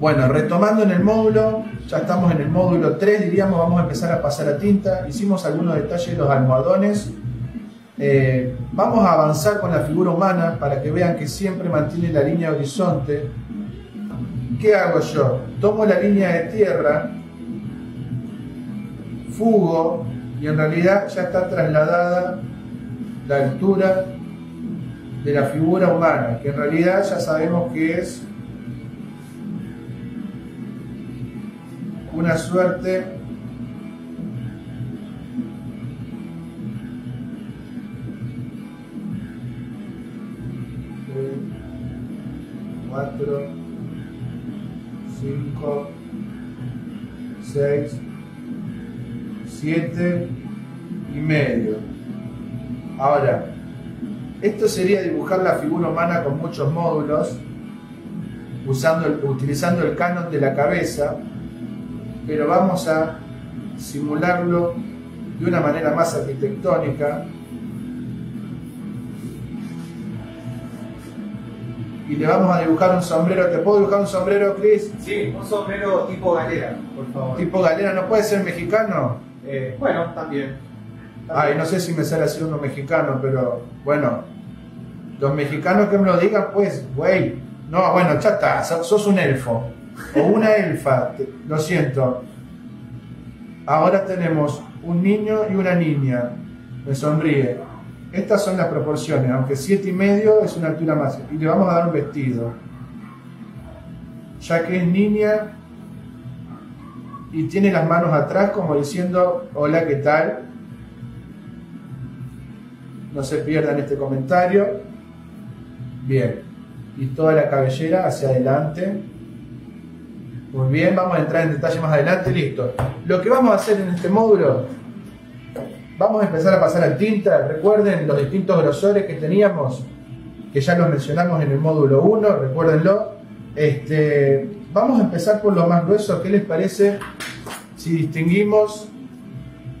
Bueno, retomando en el módulo, ya estamos en el módulo 3, diríamos, vamos a empezar a pasar a tinta. Hicimos algunos detalles de los almohadones. Eh, vamos a avanzar con la figura humana para que vean que siempre mantiene la línea horizonte. ¿Qué hago yo? Tomo la línea de tierra, fugo y en realidad ya está trasladada la altura de la figura humana, que en realidad ya sabemos que es una suerte cuatro, cinco, seis, siete y medio. Ahora, esto sería dibujar la figura humana con muchos módulos, usando, utilizando el canon de la cabeza, pero vamos a simularlo de una manera más arquitectónica y le vamos a dibujar un sombrero. ¿Te puedo dibujar un sombrero, Chris? Sí, un sombrero tipo galera, por favor. ¿Tipo galera no puede ser mexicano? Eh, bueno, también. Ay, no sé si me sale así uno mexicano, pero bueno. Los mexicanos que me lo digan, pues, güey. No, bueno, está, sos un elfo. O una elfa, lo siento. Ahora tenemos un niño y una niña. Me sonríe. Estas son las proporciones, aunque siete y medio es una altura más. Y le vamos a dar un vestido. Ya que es niña y tiene las manos atrás como diciendo, hola, ¿qué tal? No se pierdan este comentario. Bien. Y toda la cabellera hacia adelante. Muy bien, vamos a entrar en detalle más adelante. Listo. Lo que vamos a hacer en este módulo, vamos a empezar a pasar al tinta. Recuerden los distintos grosores que teníamos, que ya los mencionamos en el módulo 1, recuérdenlo. Este, vamos a empezar por lo más grueso. ¿Qué les parece si distinguimos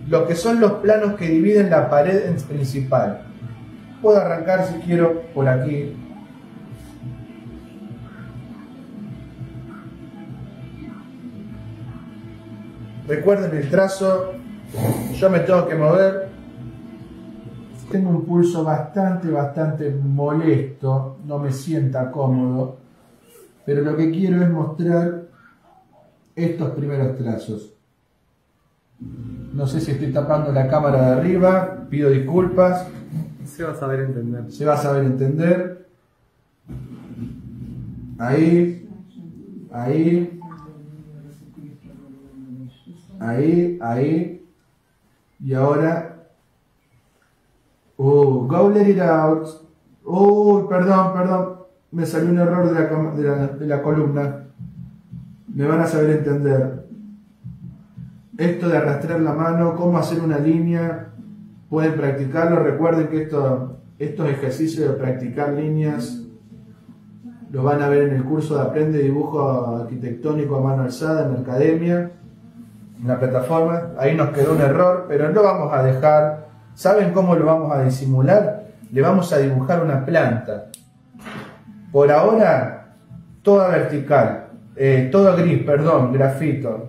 lo que son los planos que dividen la pared principal? Puedo arrancar si quiero por aquí. Recuerden el trazo, yo me tengo que mover. Tengo un pulso bastante, bastante molesto, no me sienta cómodo, pero lo que quiero es mostrar estos primeros trazos. No sé si estoy tapando la cámara de arriba, pido disculpas. Se va a saber entender. Se va a saber entender. Ahí, ahí, ahí, ahí. Y ahora. Oh, go let it out. Oh, perdón, perdón. Me salió un error de la, de la, de la columna. Me van a saber entender. Esto de arrastrar la mano, cómo hacer una línea, pueden practicarlo. Recuerden que esto, estos ejercicios de practicar líneas lo van a ver en el curso de Aprende Dibujo Arquitectónico a mano alzada en la academia, en la plataforma. Ahí nos quedó un error, pero no vamos a dejar. ¿Saben cómo lo vamos a disimular? Le vamos a dibujar una planta. Por ahora, toda vertical, eh, todo gris, perdón, grafito.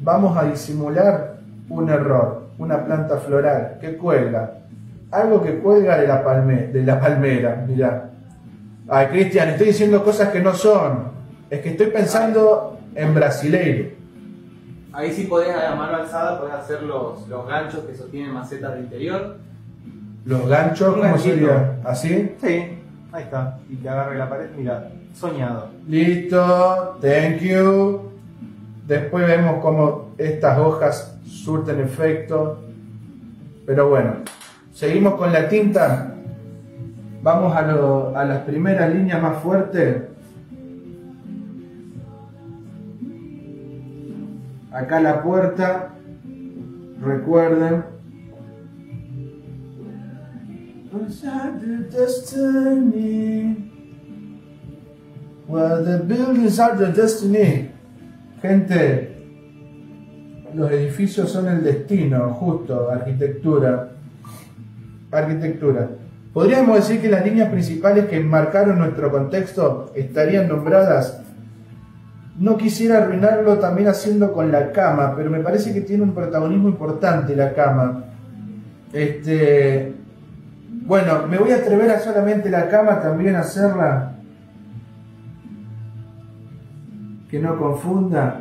Vamos a disimular un error, una planta floral que cuelga. Algo que cuelga de la, palme, de la palmera, mirá. Ay, Cristian, estoy diciendo cosas que no son. Es que estoy pensando en brasileiro. Ahí sí podés a la mano alzada, podés hacer los, los ganchos que sostienen macetas de interior. Los ganchos, ¿cómo sería? ¿Así? Sí, ahí está. Y que agarre la pared, mira, soñado. Listo, thank you. Después vemos cómo estas hojas surten efecto. Pero bueno, seguimos con la tinta. Vamos a, lo- a las primeras líneas más fuertes. Acá la puerta. Recuerden. Well, the buildings are the destiny. Gente, los edificios son el destino, justo, arquitectura. Arquitectura. Podríamos decir que las líneas principales que enmarcaron nuestro contexto estarían nombradas No quisiera arruinarlo también haciendo con la cama, pero me parece que tiene un protagonismo importante la cama. Este, bueno, me voy a atrever a solamente la cama también hacerla. Que no confunda.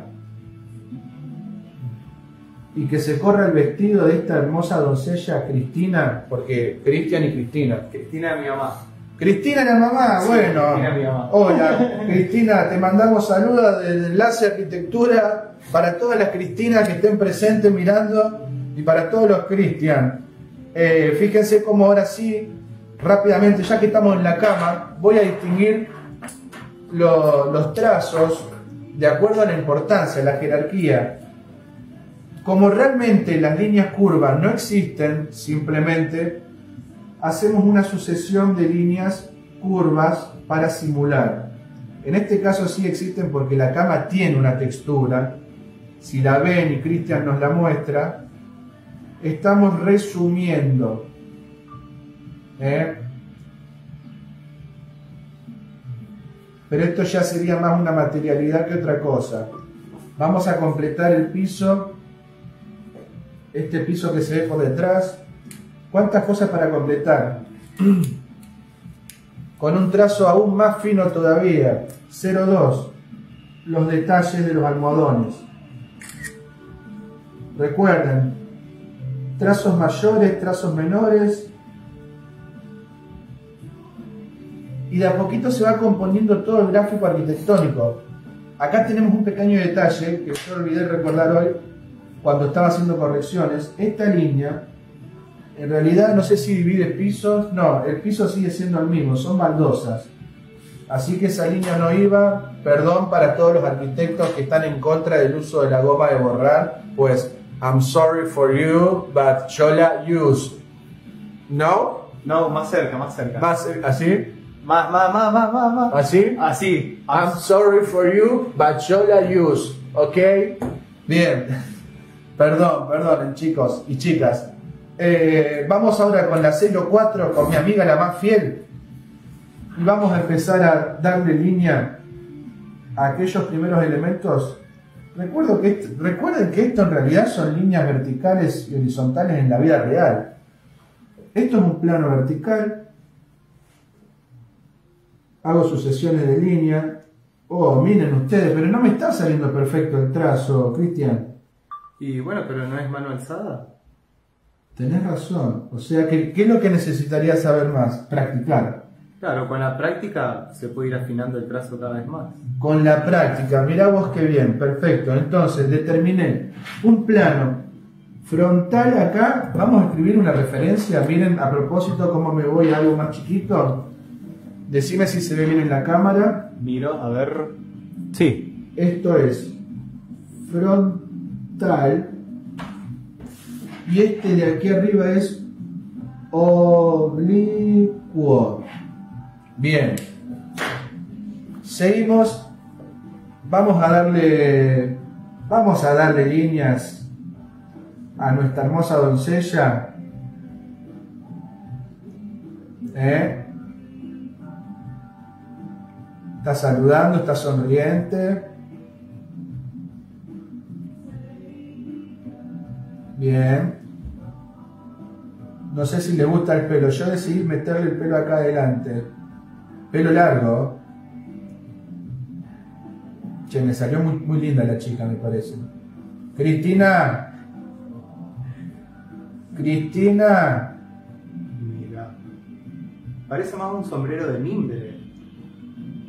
Y que se corra el vestido de esta hermosa doncella Cristina, porque Cristian y Cristina. Cristina, mi mamá. Cristina la mamá, Sí, bueno. Mamá. Hola, Cristina, te mandamos saludos del enlace arquitectura para todas las Cristinas que estén presentes mirando y para todos los Cristian. Eh, fíjense cómo ahora sí, rápidamente, ya que estamos en la cama, voy a distinguir lo- los trazos de acuerdo a la importancia, la jerarquía. Como realmente las líneas curvas no existen, simplemente hacemos una sucesión de líneas curvas para simular. En este caso sí existen porque la cama tiene una textura. Si la ven y Cristian nos la muestra, estamos resumiendo. ¿eh? Pero esto ya sería más una materialidad que otra cosa. Vamos a completar el piso, este piso que se ve por detrás. ¿Cuántas cosas para completar? Con un trazo aún más fino todavía. 02. Los detalles de los almohadones. Recuerden, trazos mayores, trazos menores. Y de a poquito se va componiendo todo el gráfico arquitectónico. Acá tenemos un pequeño detalle que yo olvidé recordar hoy cuando estaba haciendo correcciones. Esta línea en realidad no sé si divide pisos, no, el piso sigue siendo el mismo, son baldosas. Así que esa línea no iba, perdón para todos los arquitectos que están en contra del uso de la goma de borrar, pues I'm sorry for you, but yo la use. ¿No? No, más cerca, más cerca. Más así, Más, más, más, más, más, más. así. Así. I'm sorry for you, but yo la use, ¿ok? Bien. Perdón, perdón, chicos y chicas. Eh, vamos ahora con la 04, con mi amiga la más fiel. Y vamos a empezar a darle línea a aquellos primeros elementos. Recuerdo que recuerden que esto en realidad son líneas verticales y horizontales en la vida real. Esto es un plano vertical. Hago sucesiones de línea. Oh, miren ustedes, pero no me está saliendo perfecto el trazo, Cristian. Y bueno, pero no es mano alzada. Tenés razón. O sea, que, ¿qué es lo que necesitaría saber más? Practicar. Claro, con la práctica se puede ir afinando el trazo cada vez más. Con la práctica, mirá vos qué bien, perfecto. Entonces, determiné un plano frontal acá. Vamos a escribir una referencia. Miren, a propósito, cómo me voy a algo más chiquito. Decime si se ve bien en la cámara. Miro, a ver. Sí. Esto es frontal. Y este de aquí arriba es oblicuo. Bien. Seguimos. Vamos a darle. Vamos a darle líneas a nuestra hermosa doncella. ¿Eh? Está saludando, está sonriente. Bien. No sé si le gusta el pelo. Yo decidí meterle el pelo acá adelante. Pelo largo. Che, me salió muy, muy linda la chica, me parece. Cristina. Cristina. Mira. Parece más un sombrero de mimbre.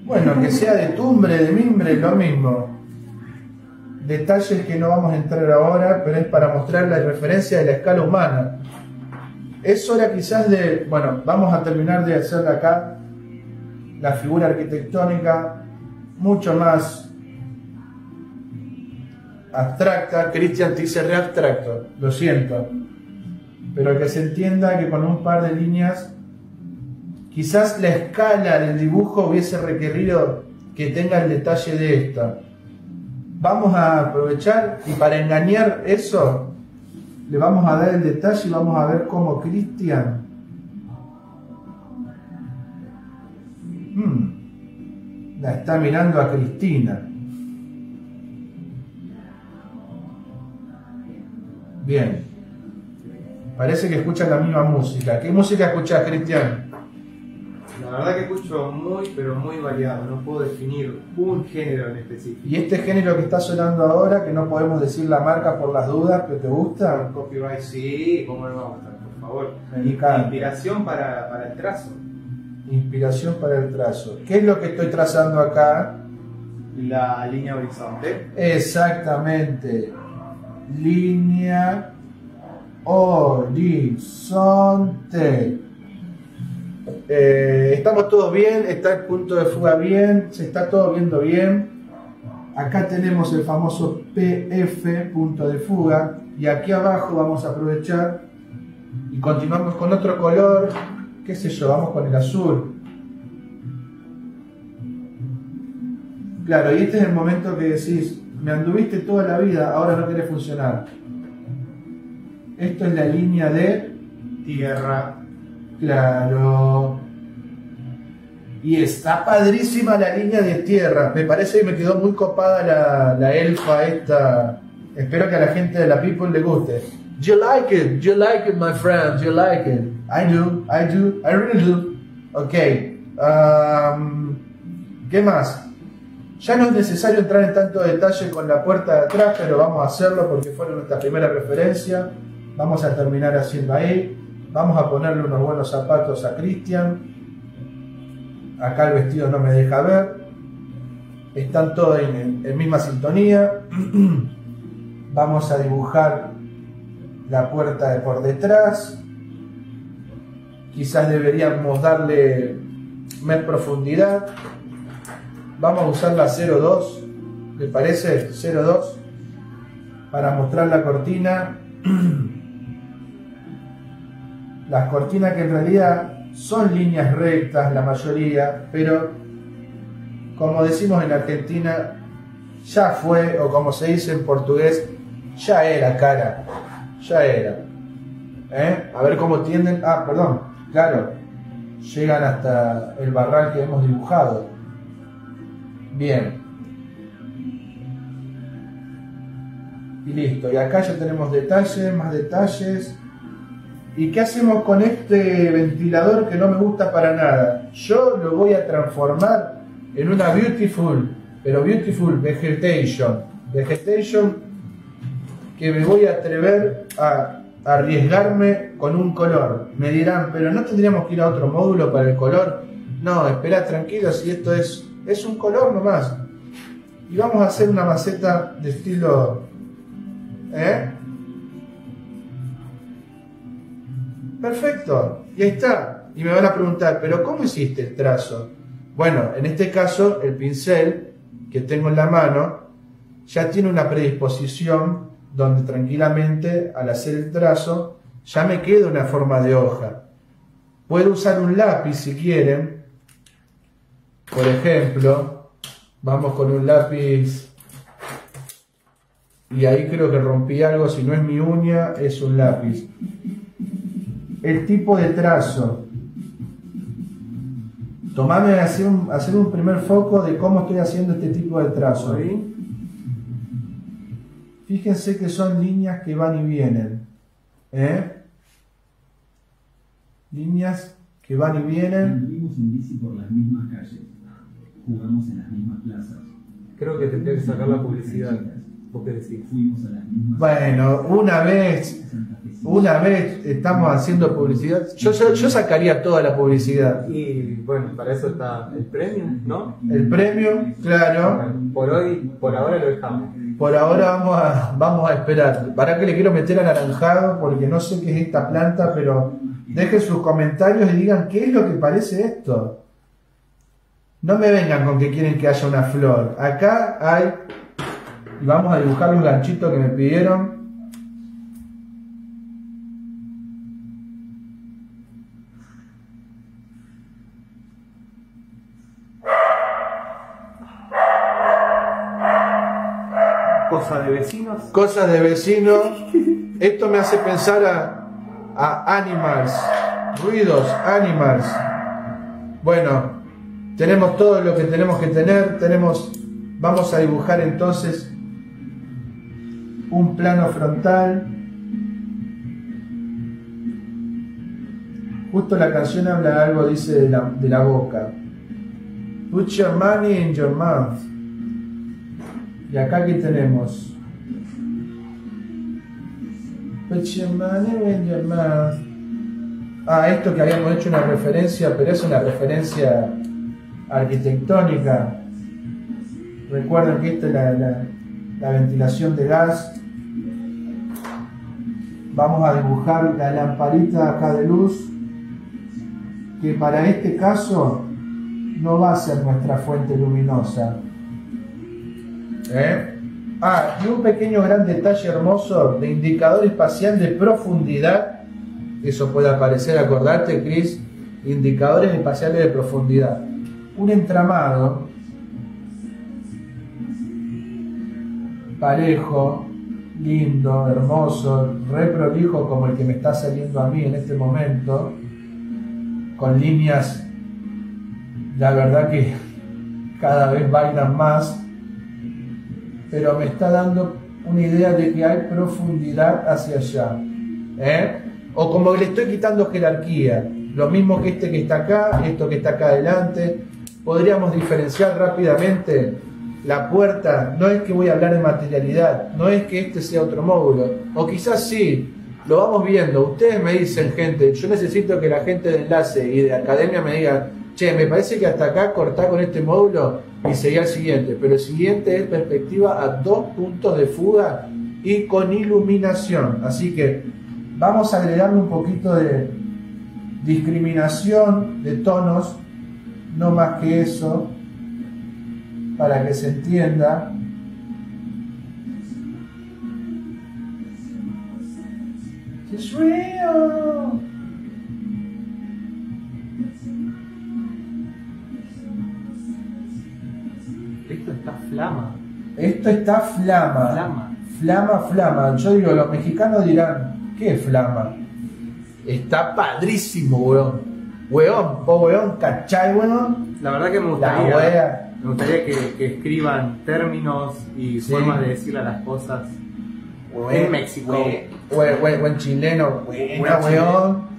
Bueno, que sea de tumbre, de mimbre, lo mismo. Detalles que no vamos a entrar ahora, pero es para mostrar la referencia de la escala humana. Es hora quizás de, bueno, vamos a terminar de hacer acá la figura arquitectónica mucho más abstracta. Cristian te dice re abstracto, lo siento. Pero que se entienda que con un par de líneas Quizás la escala del dibujo hubiese requerido que tenga el detalle de esta vamos a aprovechar y para engañar eso, le vamos a dar el detalle y vamos a ver cómo Cristian hmm. la está mirando a Cristina. Bien, parece que escucha la misma música. ¿Qué música escuchas, Cristian? La verdad que escucho muy, pero muy variado. No puedo definir un género en específico. ¿Y este género que está sonando ahora, que no podemos decir la marca por las dudas, pero te gusta? Copyright, sí, ¿cómo no va a gustar? Por favor. Inspiración para, para el trazo. Inspiración para el trazo. ¿Qué es lo que estoy trazando acá? La línea horizonte. Exactamente. Línea horizonte. Eh, estamos todos bien, está el punto de fuga bien, se está todo viendo bien. Acá tenemos el famoso PF, punto de fuga, y aquí abajo vamos a aprovechar y continuamos con otro color, qué sé yo, vamos con el azul. Claro, y este es el momento que decís, me anduviste toda la vida, ahora no quiere funcionar. Esto es la línea de Tierra. Claro. Y está padrísima la línea de tierra. Me parece que me quedó muy copada la, la elfa esta. Espero que a la gente de la People le guste. You like it, you like it, my friend, you like it. I do, I do, I really do. Ok. um, ¿Qué más? Ya no es necesario entrar en tanto detalle con la puerta de atrás, pero vamos a hacerlo porque fue nuestra primera referencia. Vamos a terminar haciendo ahí. Vamos a ponerle unos buenos zapatos a Cristian. Acá el vestido no me deja ver. Están todos en, en misma sintonía. Vamos a dibujar la puerta de por detrás. Quizás deberíamos darle más profundidad. Vamos a usar la 02, ¿le parece? 02 para mostrar la cortina. Las cortinas que en realidad son líneas rectas la mayoría, pero como decimos en Argentina, ya fue, o como se dice en portugués, ya era cara, ya era. ¿Eh? A ver cómo tienden, ah, perdón, claro, llegan hasta el barral que hemos dibujado. Bien. Y listo, y acá ya tenemos detalles, más detalles. ¿Y qué hacemos con este ventilador que no me gusta para nada? Yo lo voy a transformar en una beautiful, pero beautiful vegetation. Vegetation que me voy a atrever a arriesgarme con un color. Me dirán, pero no tendríamos que ir a otro módulo para el color. No, espera tranquilo, si esto es, es un color nomás. Y vamos a hacer una maceta de estilo... ¿Eh? Perfecto, y ahí está. Y me van a preguntar, ¿pero cómo hiciste el trazo? Bueno, en este caso, el pincel que tengo en la mano ya tiene una predisposición donde tranquilamente al hacer el trazo ya me queda una forma de hoja. Puedo usar un lápiz si quieren. Por ejemplo, vamos con un lápiz y ahí creo que rompí algo, si no es mi uña, es un lápiz el tipo de trazo. Tomame hacer un, hacer un primer foco de cómo estoy haciendo este tipo de trazo. Fíjense que son líneas que van y vienen. ¿eh? Líneas que van y vienen. Anduvimos en bici por las mismas calles. Jugamos en las mismas plazas. Creo que tendría que sacar la publicidad. ¿Vos qué decís? Fuimos a las mismas Bueno, una vez. Una vez estamos haciendo publicidad. Yo, yo, yo sacaría toda la publicidad. Y bueno, para eso está el premio, ¿no? El premio, claro. Por hoy, por ahora lo dejamos. Por ahora vamos a, vamos a esperar. Para que le quiero meter anaranjado porque no sé qué es esta planta, pero dejen sus comentarios y digan qué es lo que parece esto. No me vengan con que quieren que haya una flor. Acá hay, y vamos a dibujar los ganchitos que me pidieron. Cosas de vecinos. Cosas de vecinos. Esto me hace pensar a, a Animals. Ruidos, Animals. Bueno, tenemos todo lo que tenemos que tener. Tenemos, vamos a dibujar entonces un plano frontal. Justo la canción habla algo, dice, de la, de la boca. Put your money in your mouth. Y acá que tenemos Ah, esto que habíamos hecho una referencia, pero es una referencia arquitectónica. Recuerden que esta es la, la- la ventilación de gas. Vamos a dibujar la lamparita acá de luz, que para este caso no va a ser nuestra fuente luminosa. ¿Eh? Ah, y un pequeño gran detalle hermoso de indicador espacial de profundidad. Eso puede aparecer, acordarte, Chris. Indicadores espaciales de profundidad. Un entramado parejo, lindo, hermoso, re prolijo como el que me está saliendo a mí en este momento, con líneas, la verdad que cada vez bailan más, pero me está dando una idea de que hay profundidad hacia allá. ¿eh? O como le estoy quitando jerarquía, lo mismo que este que está acá, esto que está acá adelante, podríamos diferenciar rápidamente la puerta, no es que voy a hablar de materialidad, no es que este sea otro módulo, o quizás sí, lo vamos viendo, ustedes me dicen gente, yo necesito que la gente de enlace y de academia me diga, che, me parece que hasta acá cortá con este módulo y seguir al siguiente, pero el siguiente es perspectiva a dos puntos de fuga y con iluminación, así que vamos a agregarle un poquito de discriminación de tonos, no más que eso, para que se entienda. It's real. Flama. Esto está flama. Flama. Flama, flama. Yo digo, los mexicanos dirán, ¿qué es flama? Está padrísimo, weón. Weón, po weón, ¿cachai, weón? La verdad que me gustaría, me gustaría que, que escriban términos y Sí. formas de decirle a las cosas. Weón, En México. Weón, weón, weón chileno, weón, weón.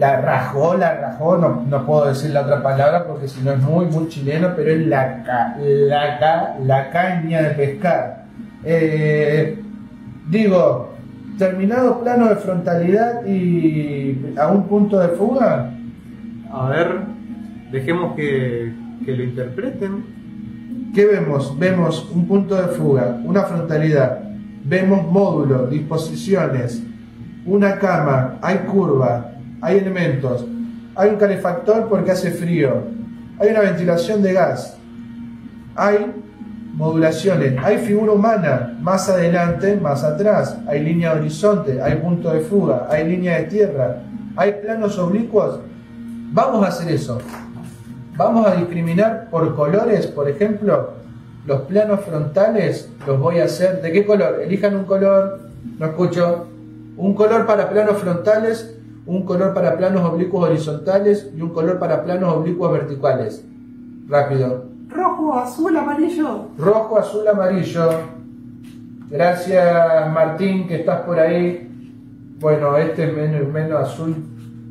La rajó, la rajó, no, no puedo decir la otra palabra porque si no es muy, muy chileno, pero es la, ca, la, ca, la caña de pescar. Eh, digo, terminado plano de frontalidad y a un punto de fuga, A ver, dejemos que, que lo interpreten. ¿qué vemos? Vemos un punto de fuga, una frontalidad, vemos módulos, disposiciones, una cama, hay curva, hay elementos, hay un calefactor porque hace frío, hay una ventilación de gas, hay modulaciones, hay figura humana, más adelante, más atrás, hay línea de horizonte, hay punto de fuga, hay línea de tierra, hay planos oblicuos. Vamos a hacer eso. Vamos a discriminar por colores, por ejemplo, los planos frontales los voy a hacer. ¿De qué color? Elijan un color, no escucho. Un color para planos frontales, un color para planos oblicuos horizontales y un color para planos oblicuos verticales. Rápido. Rojo, azul, amarillo. Rojo, azul, amarillo. Gracias Martín que estás por ahí. Bueno, este es menos, menos azul.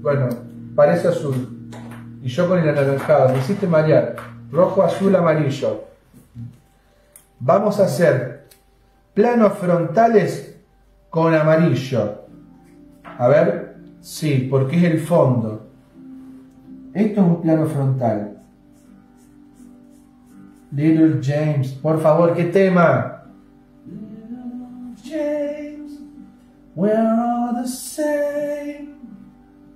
Bueno, parece azul. Y yo con el anaranjado. Me hiciste marear. Rojo, azul, amarillo. Vamos a hacer planos frontales con amarillo. A ver, sí, porque es el fondo. Esto es un plano frontal. Little James, por favor, ¿qué tema? Little James, we're all the same.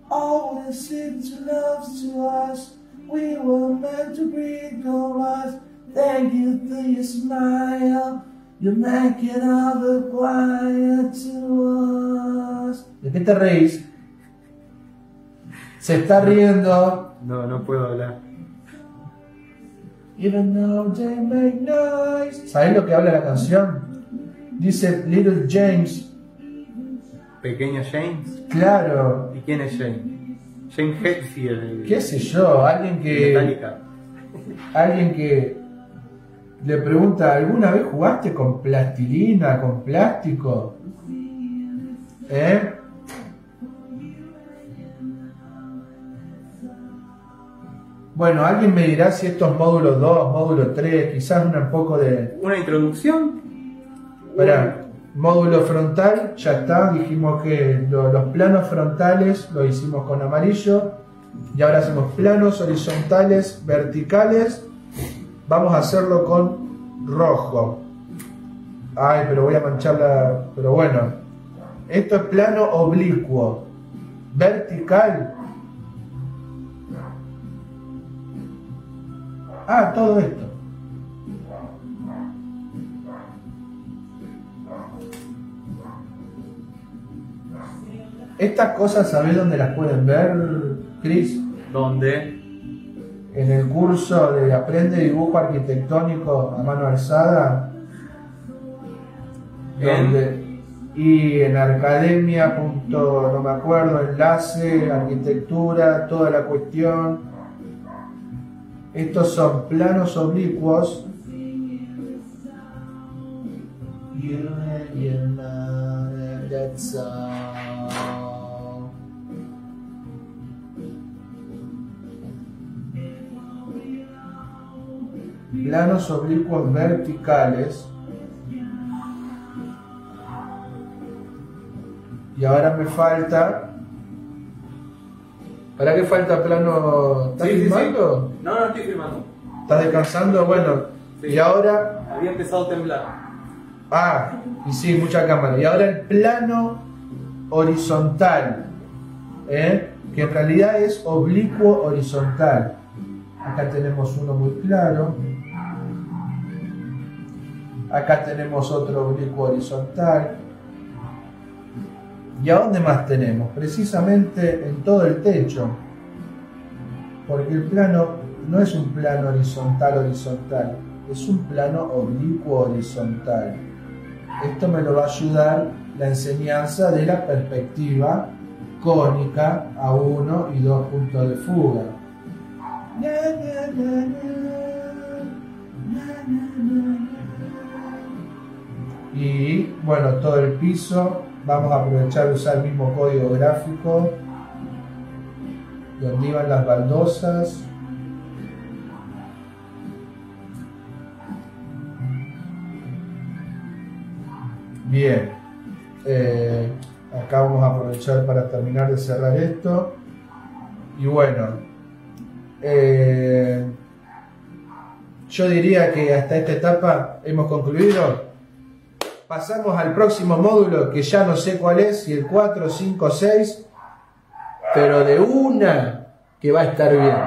All the sins loves to us. We were meant to our lives. Thank you for your smile. You make it all the quiet to us. ¿De qué te reís? Se está riendo. No, no puedo hablar. Even though they make noise. ¿Sabes lo que habla la canción? Dice Little James. Pequeño James. Claro, ¿Y quién es James? James Hetfield. qué sé yo, alguien que Metallica. alguien que le pregunta, ¿alguna vez jugaste con plastilina, con plástico? ¿Eh? Bueno, alguien me dirá si estos módulos 2, módulo 3, quizás un poco de... Una introducción. Para módulo frontal, ya está, dijimos que lo- los planos frontales lo hicimos con amarillo y ahora hacemos planos horizontales, verticales, vamos a hacerlo con rojo. Ay, pero voy a manchar la... Pero bueno, esto es plano oblicuo, vertical. Ah, todo esto. Estas cosas, ¿sabés dónde las pueden ver, Cris? Donde En el curso de Aprende Dibujo Arquitectónico a mano alzada. En- Donde, y en academia. punto, no me acuerdo, enlace, arquitectura, toda la cuestión. Estos son planos oblicuos. Planos oblicuos verticales. Y ahora me falta. ¿Para qué falta plano? ¿Estás Sí, sí, sí. No, no estoy filmando. ¿Estás descansando? Bueno. Sí. Y ahora. Había empezado a temblar. Ah, y sí, mucha cámara. Y ahora el plano horizontal. ¿eh? Que en realidad es oblicuo horizontal. Acá tenemos uno muy claro. Acá tenemos otro oblicuo horizontal. ¿Y a dónde más tenemos? Precisamente en todo el techo. Porque el plano no es un plano horizontal horizontal, es un plano oblicuo horizontal. Esto me lo va a ayudar la enseñanza de la perspectiva cónica a uno y dos puntos de fuga. Y bueno, todo el piso, vamos a aprovechar de usar el mismo código gráfico, donde iban las baldosas. Bien, eh, acá vamos a aprovechar para terminar de cerrar esto. Y bueno, eh, yo diría que hasta esta etapa hemos concluido. Pasamos al próximo módulo que ya no sé cuál es, si el 4, 5, 6, pero de una que va a estar bien.